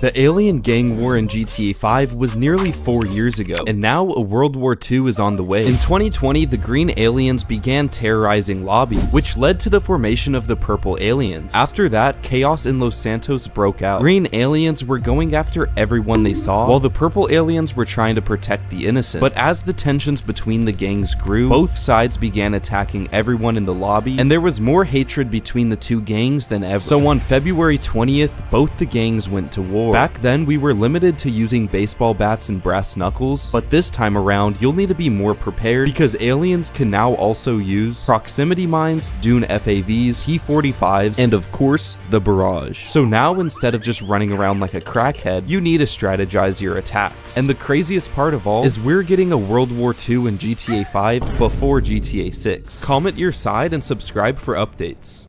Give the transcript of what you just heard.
The alien gang war in GTA 5 was nearly 4 years ago, and now a World War II is on the way. In 2020, the green aliens began terrorizing lobbies, which led to the formation of the purple aliens. After that, chaos in Los Santos broke out. Green aliens were going after everyone they saw, while the purple aliens were trying to protect the innocent. But as the tensions between the gangs grew, both sides began attacking everyone in the lobby, and there was more hatred between the two gangs than ever. So on February 20th, both the gangs went to war. Back then, we were limited to using baseball bats and brass knuckles, but this time around, you'll need to be more prepared because aliens can now also use proximity mines, Dune FAVs, T-45s, and of course, the barrage. So now, instead of just running around like a crackhead, you need to strategize your attacks. And the craziest part of all is we're getting a World War II in GTA 5 before GTA 6. Comment your side and subscribe for updates.